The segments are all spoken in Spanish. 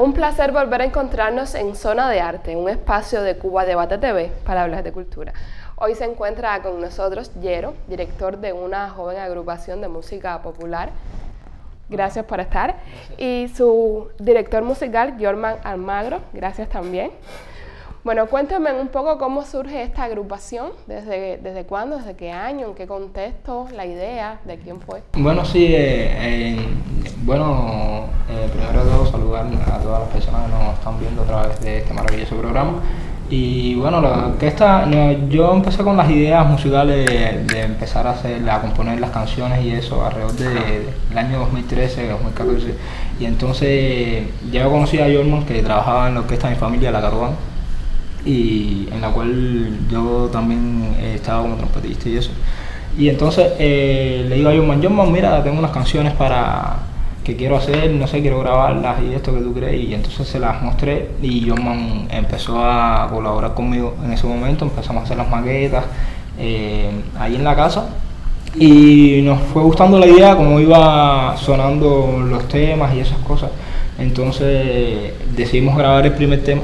un placer volver a encontrarnos en Zona de Arte, un espacio de Cuba Debate TV para hablar de cultura. Hoy se encuentra con nosotros Yero, director de una joven agrupación de música popular. Gracias por estar. Y su director musical, Jorman Almagro. Gracias también. Bueno, cuéntame un poco cómo surge esta agrupación, desde, desde cuándo, desde qué año, en qué contexto, la idea, de quién fue. Bueno, sí, eh, bueno, eh, primero de todo saludar a todas las personas que nos están viendo a través de este maravilloso programa. Y bueno, la orquesta, yo empecé con las ideas musicales de, empezar a hacer, a componer las canciones y eso alrededor del año 2013, 2014. Y entonces ya yo conocí a Jorman que trabajaba en la orquesta de mi familia, La Caruana y en la cual yo también estaba como trompetista y eso. Y entonces eh, le digo a John Man, mira, tengo unas canciones para que quiero hacer, no sé, quiero grabarlas y esto que tú crees. Y entonces se las mostré y John empezó a colaborar conmigo en ese momento, empezamos a hacer las maquetas eh, ahí en la casa. Y nos fue gustando la idea, cómo iba sonando los temas y esas cosas. Entonces decidimos grabar el primer tema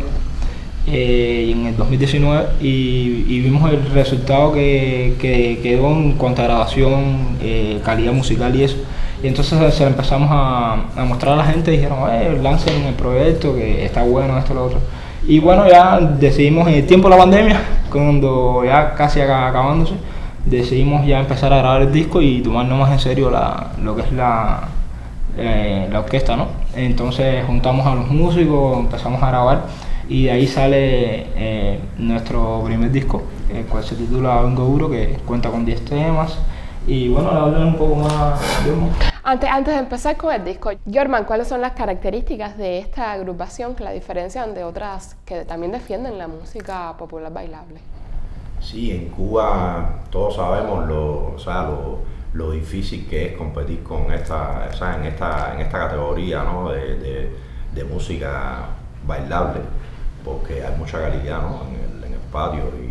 eh, en el 2019 y, vimos el resultado que, quedó en cuanto a grabación, eh, calidad musical y eso. Y entonces se lo empezamos a, mostrar a la gente y dijeron, eh, lancen el proyecto, que está bueno, esto, lo otro. Y bueno, ya decidimos en el tiempo de la pandemia, cuando ya casi acabándose, decidimos ya empezar a grabar el disco y tomarnos más en serio la, lo que es la, eh, la orquesta, ¿no? Entonces juntamos a los músicos, empezamos a grabar y de ahí sale eh, nuestro primer disco, el cual se titula Vengo Duro, que cuenta con 10 temas. Y bueno, le hablo un poco más. Antes, antes de empezar con el disco, Jorman, ¿cuáles son las características de esta agrupación que la diferencian de otras que también defienden la música popular bailable? Sí, en Cuba todos sabemos lo, o sea, lo, lo difícil que es competir con esta, o sea, en, esta, en esta categoría ¿no? de, de, de música bailable porque hay mucha calidad en, el, patio y,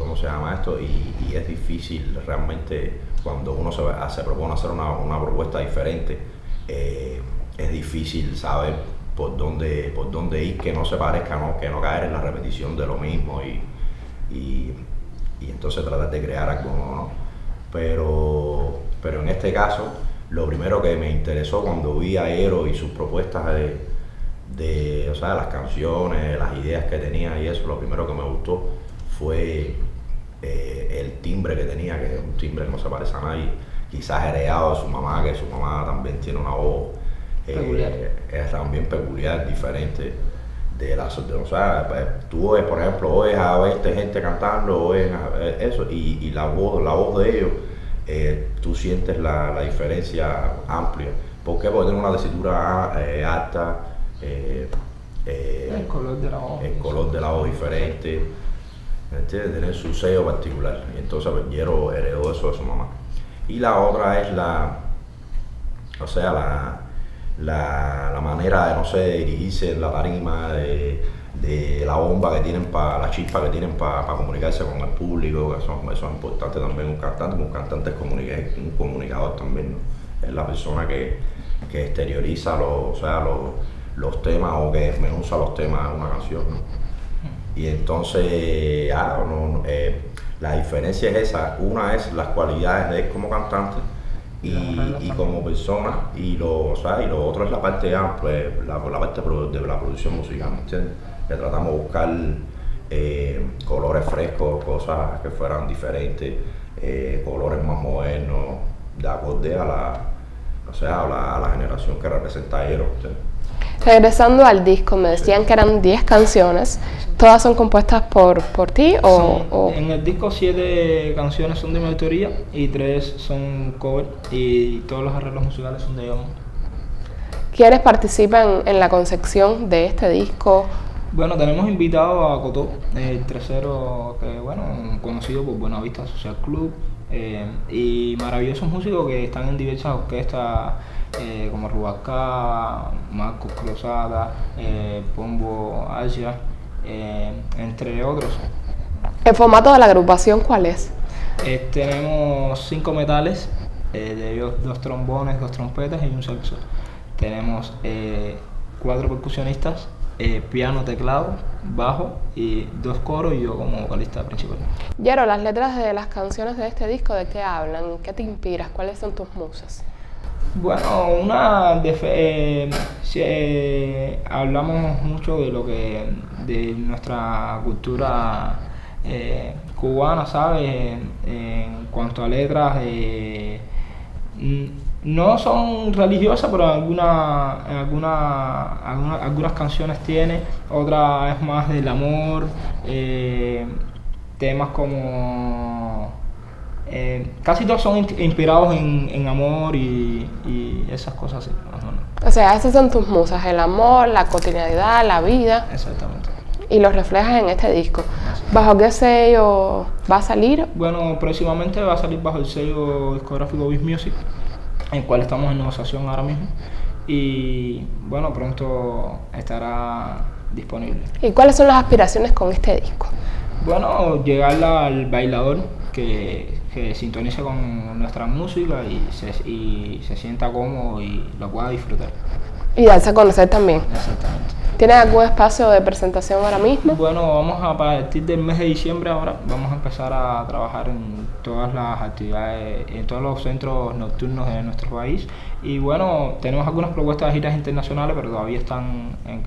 ¿cómo se llama esto? Y, es difícil realmente cuando uno se, propone hacer una, propuesta diferente, eh, es difícil saber por dónde, por dónde ir, que no se parezca, ¿no? que no caer en la repetición de lo mismo y, entonces tratar de crear algo. Pero, pero en este caso, lo primero que me interesó cuando vi a Ero y sus propuestas de de, o sea, las canciones, las ideas que tenía y eso, lo primero que me gustó fue eh, el timbre que tenía, que es un timbre que no se parece a nadie, quizás heredado de su mamá, que su mamá también tiene una voz eh, es también peculiar, diferente de las o sea, pues, tú ves, por ejemplo, oyes a 20 gente cantando, oyes eh, eso, y, la voz, la voz de ellos, tú sientes la, diferencia amplia. ¿Por qué? Porque tiene una tesitura alta, eh, eh, el color de la voz. El color de la voz diferente. Tiene su sello particular. Y entonces pues, Yero heredó eso de su mamá. Y la otra es la, o sea, la, la, manera de, no sé, dirigirse en la tarima, de, la bomba que tienen para, la chispa que tienen para comunicarse con el público, que eso, es importante también un cantante, un cantante es un comunicador también, es la persona que, que exterioriza los, o sea, los los temas o que desmenuza los temas de una canción. Y entonces, ah, eh, la diferencia es esa. Una es las cualidades de él como cantante y, como persona, y lo, y lo otro es la parte amplia, la, la parte de la producción musical, Que tratamos de buscar eh, colores frescos, cosas que fueran diferentes, eh, colores más modernos, de acorde a la, o sea, a la, generación que representa Aero. Regresando al disco, me decían que eran 10 canciones. ¿Todas son compuestas por, por ti o, En el disco 7 canciones son de mi autoría y 3 son cover y todos los arreglos musicales son de John. ¿Quiénes participan en la concepción de este disco? Bueno, tenemos invitado a Cotó, el tercero, que bueno, conocido por Buenavista Social Club, eh, y maravillosos músicos que están en diversas orquestas eh, como Rubacá, Marcos Cruzada, eh, Pombo Asia, entre otros. ¿El formato de la agrupación cuál es? tenemos cinco metales, de ellos dos trombones, dos trompetas y un saxo. Tenemos cuatro percusionistas, eh, piano, teclado, bajo y dos coros y yo como vocalista principal. Yero, las letras de las canciones de este disco, ¿de qué hablan? ¿Qué te inspiras? ¿Cuáles son tus musas? Bueno, una de eh, eh, hablamos mucho de lo que de nuestra cultura eh, cubana, ¿sabes? En, cuanto a letras, mm, no son religiosas, pero alguna, alguna, algunas canciones tiene, otras es más del amor, temas como eh, casi todos son inspirados en, amor y, esas cosas así. O sea, esas son tus musas, el amor, la cotidianidad, la vida. Exactamente. Y los reflejas en este disco. ¿Bajo qué sello va a salir? Bueno, próximamente va a salir bajo el sello discográfico Biz Music, en el cual estamos en negociación ahora mismo. Y bueno, pronto estará disponible. ¿Y cuáles son las aspiraciones con este disco? Bueno, llegar al bailador que que sintonice con nuestra música y se, y se sienta cómodo y lo pueda disfrutar. Y darse a conocer también. Exactamente. ¿Tienes algún espacio de presentación ahora mismo? Bueno, vamos a partir del mes de diciembre ahora, vamos a empezar a trabajar en todas las actividades, en todos los centros nocturnos de nuestro país. Y bueno, tenemos algunas propuestas de giras internacionales, pero todavía están en,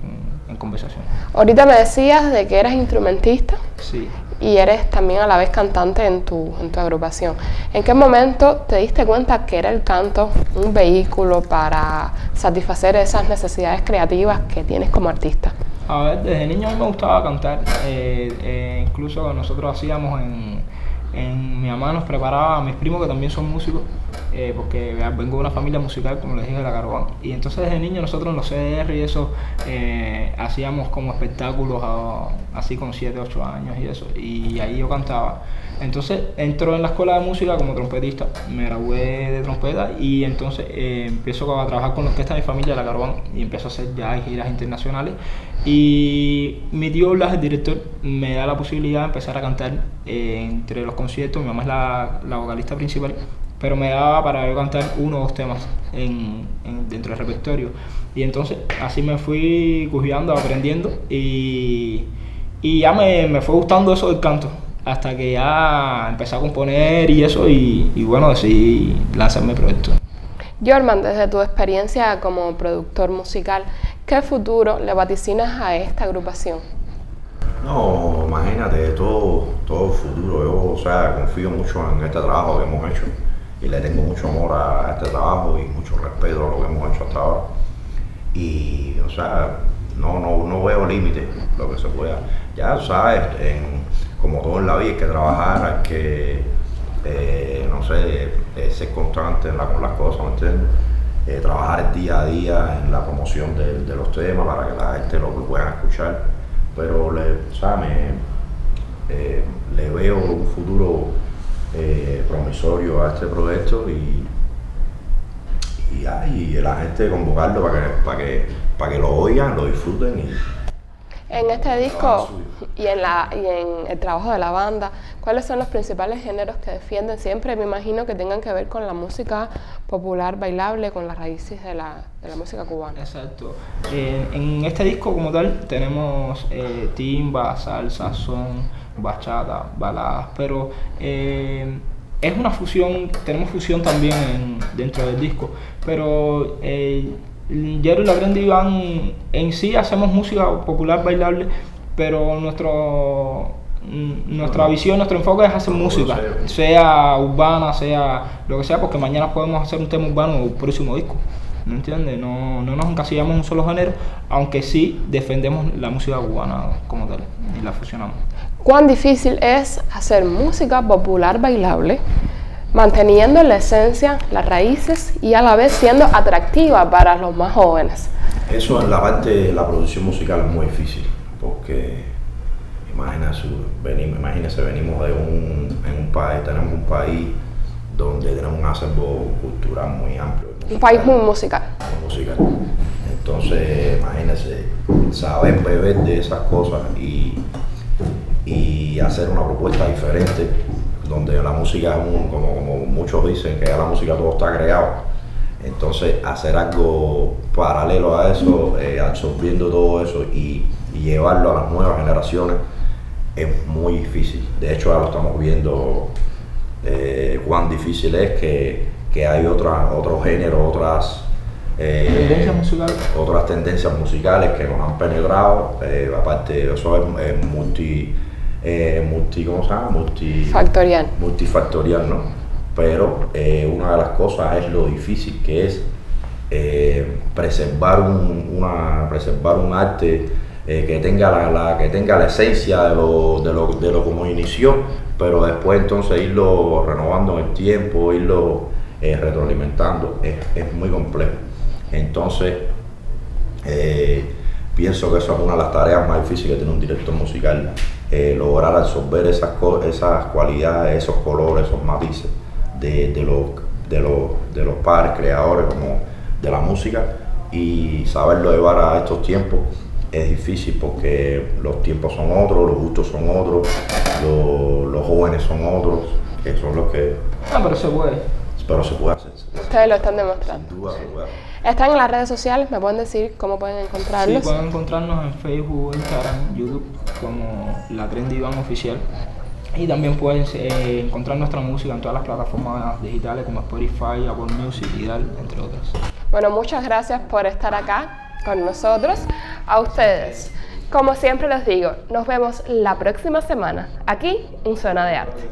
en conversación. Ahorita me decías de que eras instrumentista. Sí y eres también a la vez cantante en tu, en tu agrupación. ¿En qué momento te diste cuenta que era el canto un vehículo para satisfacer esas necesidades creativas que tienes como artista? A ver, desde niño a mí me gustaba cantar, eh, eh, incluso nosotros hacíamos en, en, mamá nos preparaba a mis primos que también son músicos, eh, porque vengo de una familia musical, como les dije, de la Caraván. Y entonces desde niño nosotros en los CDR y eso eh, hacíamos como espectáculos así con 7, 8 años y eso. Y ahí yo cantaba. Entonces entro en la escuela de música como trompetista, me gradué de trompeta y entonces eh, empiezo a trabajar con la orquesta de mi familia, la Caraván, y empiezo a hacer ya giras internacionales. Y mi tío Blas, el director, me da la posibilidad de empezar a cantar entre los conciertos. Mi mamá es la, la vocalista principal pero me daba para yo cantar uno o dos temas en, dentro del repertorio. Y entonces así me fui cujeando, aprendiendo y, y ya me, me, fue gustando eso del canto. Hasta que ya empecé a componer y eso y, y bueno, decidí lanzarme el proyecto. Jorman, desde tu experiencia como productor musical, ¿qué futuro le vaticinas a esta agrupación? No, imagínate, todo, todo futuro. Yo, o sea, confío mucho en este trabajo que hemos hecho y le tengo mucho amor a, este trabajo y mucho respeto a lo que hemos hecho hasta ahora. Y, o sea, no, no, no veo límites lo que se pueda. Ya sabes, como todo en la vida hay que trabajar, hay que, eh, no sé, eh, ser constante en con las cosas, ¿me entiendes? Eh, trabajar día a día en la promoción de, los temas para que la gente lo pueda escuchar. Pero le, o le veo un futuro promisorio a este proyecto y, y, la gente convocarlo para que, para que, para que lo oigan, lo disfruten y, en este disco y en, la, y en el trabajo de la banda, ¿cuáles son los principales géneros que defienden? Siempre me imagino que tengan que ver con la música popular, bailable, con las raíces de la, de la música cubana. Exacto. Eh, en este disco como tal tenemos eh, timba, salsa, son, bachata, baladas, pero eh, es una fusión, tenemos fusión también dentro del disco, pero Jerry y la Grande Iván en sí hacemos música popular bailable, pero nuestro nuestra visión, nuestro enfoque es hacer música, sea urbana, sea lo que sea, porque mañana podemos hacer un tema urbano o un próximo disco. ¿No entiendes? No, no nos encasillamos en un solo género, aunque sí defendemos la música cubana como tal y la fusionamos. ¿Cuán difícil es hacer música popular bailable manteniendo la esencia, las raíces y a la vez siendo atractiva para los más jóvenes. Eso en la parte de la producción musical es muy difícil, porque imagínense, venimos, imagínense, venimos de un, en un país, tenemos un país donde tenemos un acervo cultural muy amplio. un país muy musical. Muy musical. Entonces, imagínense, saber beber de esas cosas y, y hacer una propuesta diferente donde la música es un, como, como muchos dicen, que ya la música todo está creado. Entonces, hacer algo paralelo a eso, eh, absorbiendo todo eso y, y llevarlo a las nuevas generaciones es muy difícil. De hecho, ahora lo estamos viendo eh, cuán difícil es que, que hay otra, otros géneros, otras, eh, Tendencias musicales. otras tendencias musicales que nos han penetrado. eh, aparte, eso es, es multi, eh, multi, ¿cómo se llama? Multi, Factorial. multifactorial, ¿no? Pero eh, una de las cosas es lo difícil que es eh, preservar, un, una, preservar un arte que, tenga la, la- que tenga la esencia de lo, de, lo, de lo como inició, pero después entonces irlo renovando en el tiempo, irlo retroalimentando, es, es muy complejo. Entonces, pienso que eso es una de las tareas más difíciles que tiene un director musical, eh, lograr absorber esas, esas cualidades, esos colores, esos matices de, de los, de, los, de los padres creadores como de la música y saberlo llevar a estos tiempos es difícil porque los tiempos son otros, los gustos son otros, lo- los jóvenes son otros, que son los que... Ah, pero se puede. Pero se puede hacer, Ustedes lo están demostrando. sin duda se puede hacer. Están en las redes sociales, ¿me pueden decir cómo pueden Sí, encontrarlos? pueden encontrarnos en Facebook, Instagram, YouTube como La Trendy Band Oficial. Y también pueden eh, encontrar nuestra música en todas las plataformas digitales como Spotify, Apple Music y tal, entre otras. Bueno, muchas gracias por estar acá con nosotros. A ustedes, como siempre les digo, nos vemos la próxima semana aquí en Zona de Arte.